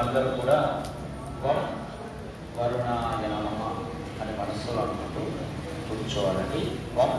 అందరూ కూడా ఓం వరుణాయ నమః అని మనస్సులో అనుకుంటూ కూర్చోవాలండి. ఓం